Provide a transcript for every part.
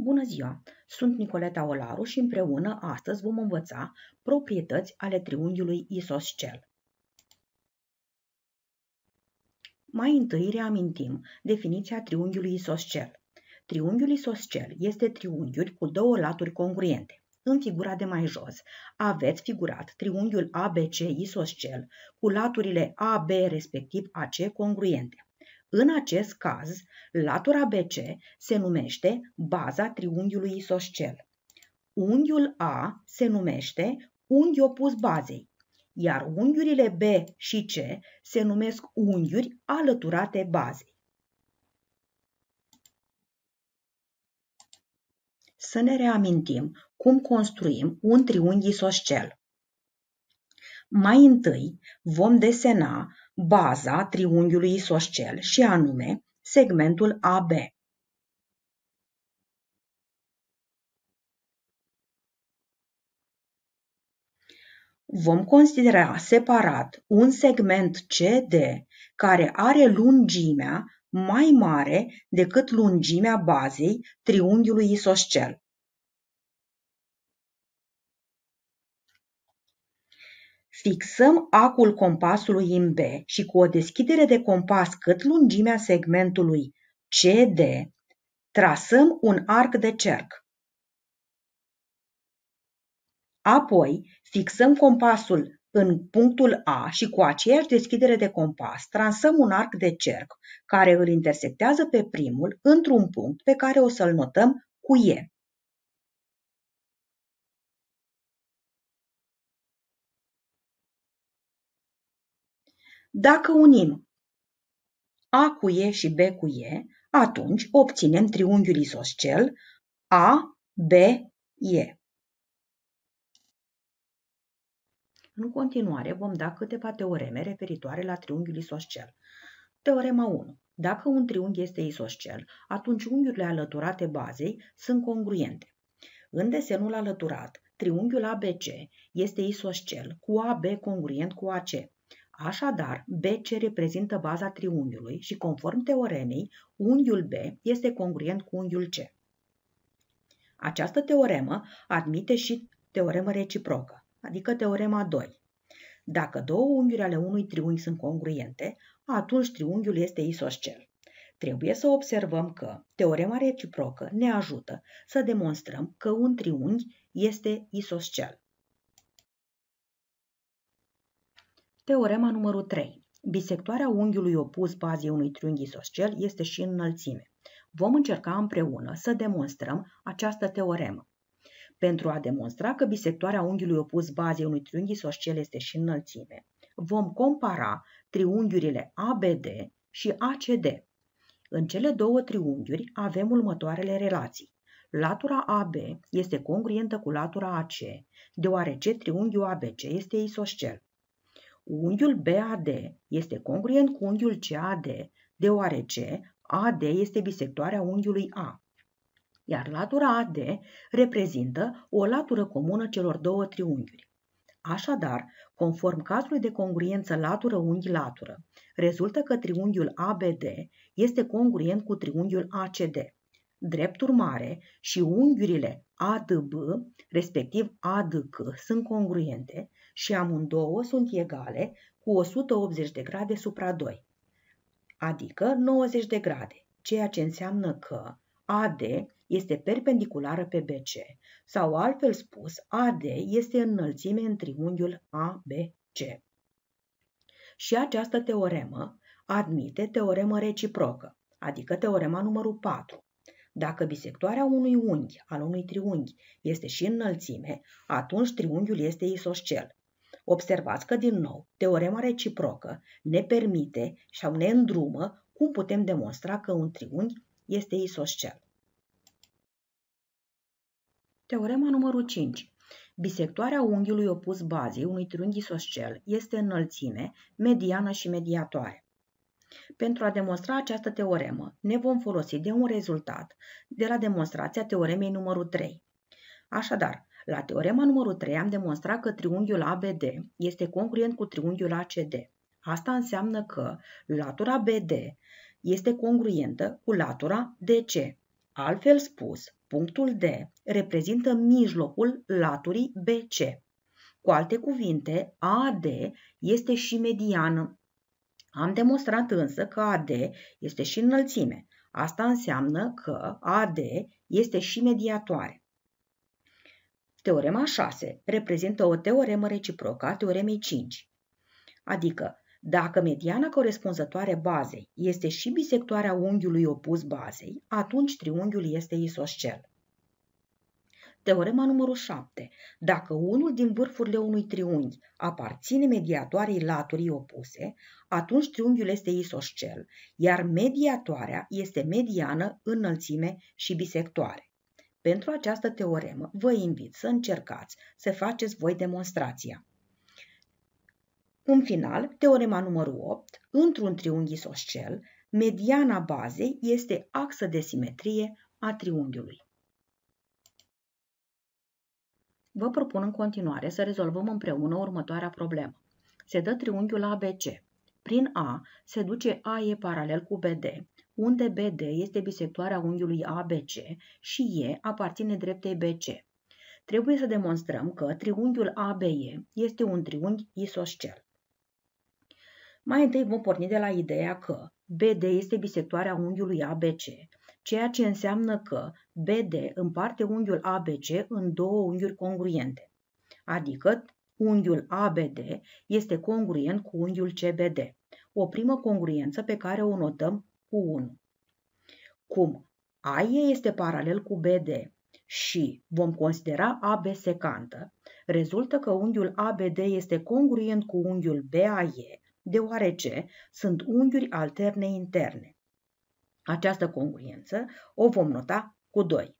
Bună ziua! Sunt Nicoleta Olaru și împreună astăzi vom învăța proprietăți ale triunghiului isoscel. Mai întâi reamintim definiția triunghiului isoscel. Triunghiul isoscel este triunghiul cu două laturi congruente. În figura de mai jos aveți figurat triunghiul ABC isoscel cu laturile AB respectiv AC congruente. În acest caz, latura BC se numește baza triunghiului isoscel. Unghiul A se numește unghi opus bazei, iar unghiurile B și C se numesc unghiuri alăturate bazei. Să ne reamintim cum construim un triunghi isoscel. Mai întâi vom desena baza triunghiului isoscel și anume segmentul AB. Vom considera separat un segment CD care are lungimea mai mare decât lungimea bazei triunghiului isoscel. Fixăm acul compasului în B și cu o deschidere de compas cât lungimea segmentului CD, trasăm un arc de cerc. Apoi, fixăm compasul în punctul A și cu aceeași deschidere de compas transăm un arc de cerc care îl intersectează pe primul într-un punct pe care o să-l notăm cu E. Dacă unim A cu E și B cu E, atunci obținem triunghiul isoscel A-B-E. În continuare vom da câteva teoreme referitoare la triunghiul isoscel. Teorema 1. Dacă un triunghi este isoscel, atunci unghiurile alăturate bazei sunt congruente. În desenul alăturat, triunghiul ABC este isoscel cu AB congruent cu AC. Așadar, BC reprezintă baza triunghiului și, conform teoremei, unghiul B este congruent cu unghiul C. Această teoremă admite și teoremă reciprocă, adică teorema 2. Dacă două unghiuri ale unui triunghi sunt congruente, atunci triunghiul este isoscel. Trebuie să observăm că teorema reciprocă ne ajută să demonstrăm că un triunghi este isoscel. Teorema numărul 3. Bisectoarea unghiului opus bazei unui triunghi isoscel este și în înălțime. Vom încerca împreună să demonstrăm această teoremă. Pentru a demonstra că bisectoarea unghiului opus bazei unui triunghi isoscel este și în înălțime, vom compara triunghiurile ABD și ACD. În cele două triunghiuri avem următoarele relații. Latura AB este congruentă cu latura AC, deoarece triunghiul ABC este isoscel. Unghiul BAD este congruent cu unghiul CAD, deoarece AD este bisectoarea unghiului A, iar latura AD reprezintă o latură comună celor două triunghiuri. Așadar, conform cazului de congruență latură-unghi-latură, rezultă că triunghiul ABD este congruent cu triunghiul ACD. Drept urmare, și unghiurile ADB, respectiv ADC, sunt congruente și amândouă sunt egale cu 180 de grade supra 2, adică 90 de grade, ceea ce înseamnă că AD este perpendiculară pe BC sau altfel spus, AD este înălțime în triunghiul ABC. Și această teoremă admite teoremă reciprocă, adică teorema numărul 4. Dacă bisectoarea unui unghi al unui triunghi este și înălțime, atunci triunghiul este isoscel. Observați că, din nou, teorema reciprocă ne permite sau ne îndrumă cum putem demonstra că un triunghi este isoscel. Teorema numărul 5. Bisectoarea unghiului opus bazei unui triunghi isoscel este înălțime, mediană și mediatoare. Pentru a demonstra această teoremă, ne vom folosi de un rezultat de la demonstrația teoremei numărul 3. Așadar, la teorema numărul 3 am demonstrat că triunghiul ABD este congruent cu triunghiul ACD. Asta înseamnă că latura BD este congruentă cu latura DC. Altfel spus, Punctul D reprezintă mijlocul laturii BC. Cu alte cuvinte, AD este și mediană. Am demonstrat însă că AD este și înălțime. Asta înseamnă că AD este și mediatoare. Teorema 6 reprezintă o teoremă reciprocă a teoremei 5. Adică, dacă mediana corespunzătoare bazei este și bisectoarea unghiului opus bazei, atunci triunghiul este isoscel. Teorema numărul 7. Dacă unul din vârfurile unui triunghi aparține mediatoarei laturii opuse, atunci triunghiul este isoscel, iar mediatoarea este mediană, înălțime și bisectoare. Pentru această teoremă, vă invit să încercați să faceți voi demonstrația. În final, teorema numărul 8, într-un triunghi isoscel, mediana bazei este axă de simetrie a triunghiului. Vă propun în continuare să rezolvăm împreună următoarea problemă. Se dă triunghiul ABC. Prin A se duce AE paralel cu BD, unde BD este bisectoarea unghiului ABC și E aparține dreptei BC. Trebuie să demonstrăm că triunghiul ABE este un triunghi isoscel. Mai întâi vom porni de la ideea că BD este bisectoarea unghiului ABC, ceea ce înseamnă că BD împarte unghiul ABC în două unghiuri congruente, adică unghiul ABD este congruent cu unghiul CBD, o primă congruență pe care o notăm cu 1. Cum AE este paralel cu BD și vom considera AB secantă, rezultă că unghiul ABD este congruent cu unghiul BAE, deoarece sunt unghiuri alterne interne. Această congruență o vom nota cu 2.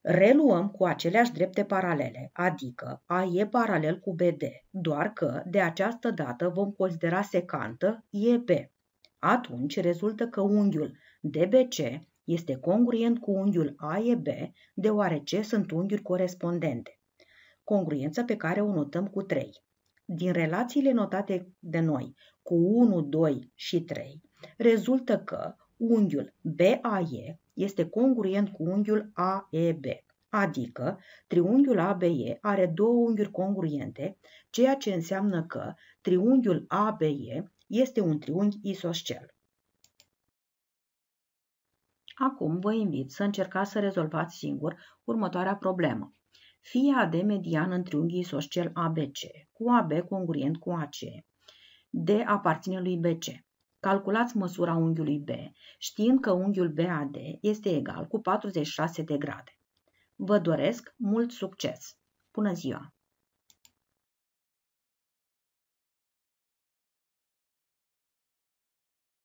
Reluăm cu aceleași drepte paralele, adică A e paralel cu BD, doar că de această dată vom considera secantă EB. Atunci rezultă că unghiul DBC este congruent cu unghiul AEB, deoarece sunt unghiuri corespondente. Congruență pe care o notăm cu 3. Din relațiile notate de noi cu 1, 2 și 3, rezultă că unghiul BAE este congruent cu unghiul AEB, adică triunghiul ABE are două unghiuri congruente, ceea ce înseamnă că triunghiul ABE este un triunghi isoscel. Acum vă invit să încercați să rezolvați singur următoarea problemă. Fie AD median în triunghi isoscel ABC, cu AB congruent cu AC, D aparține lui BC. Calculați măsura unghiului B, știind că unghiul BAD este egal cu 46 de grade. Vă doresc mult succes! Bună ziua!